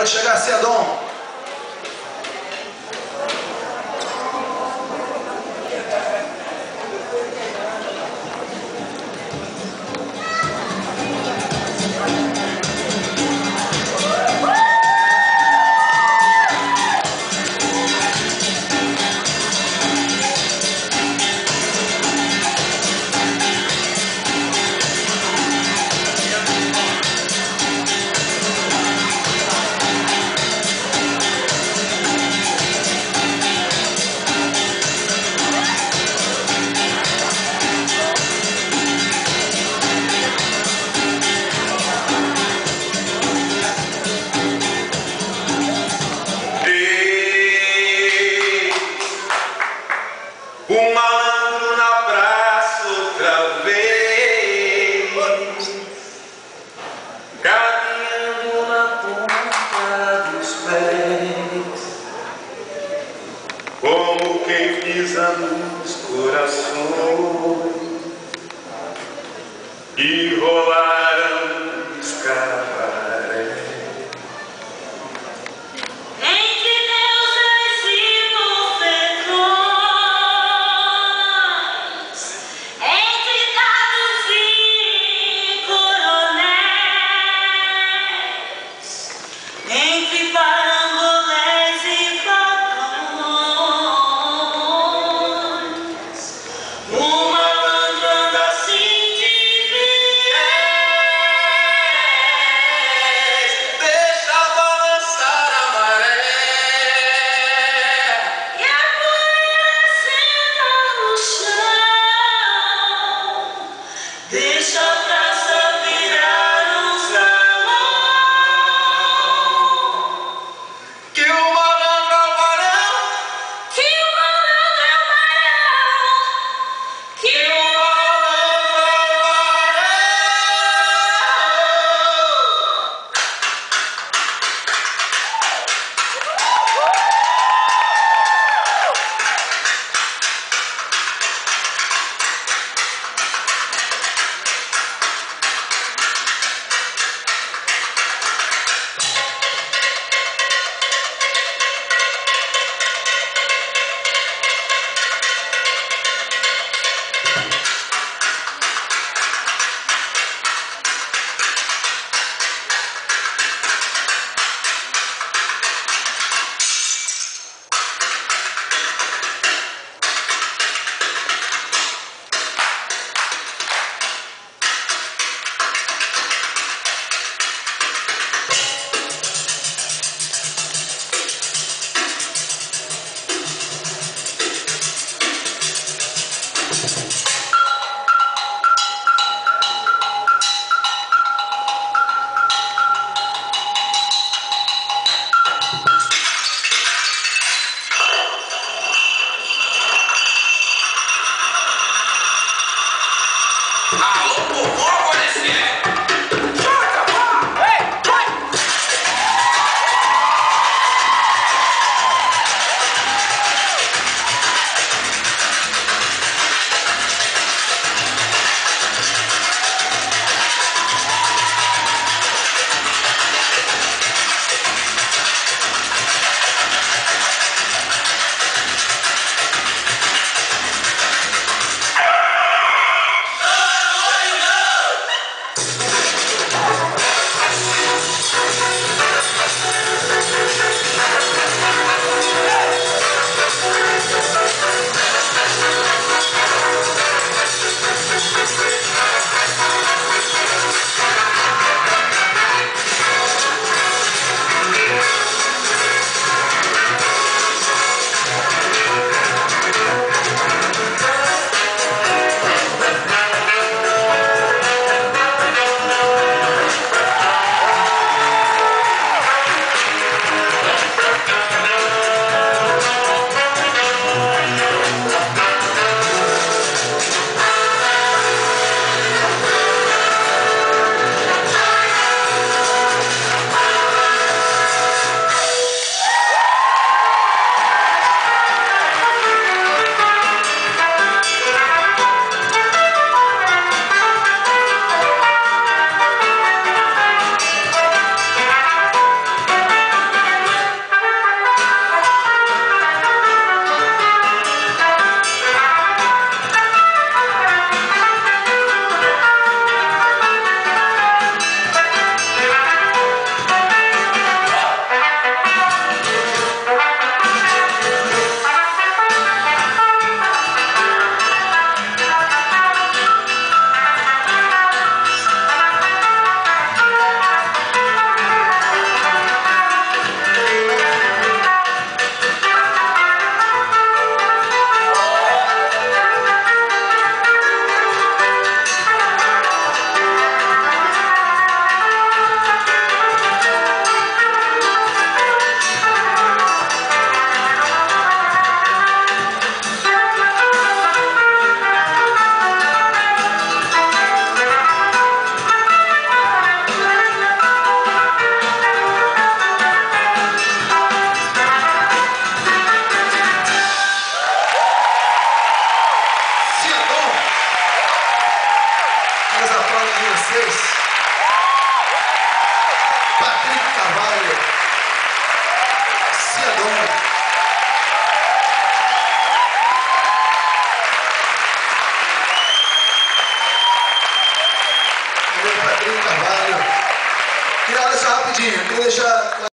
Pode chegar, Cedon. tranquiliza nos corações e rolarão os carros.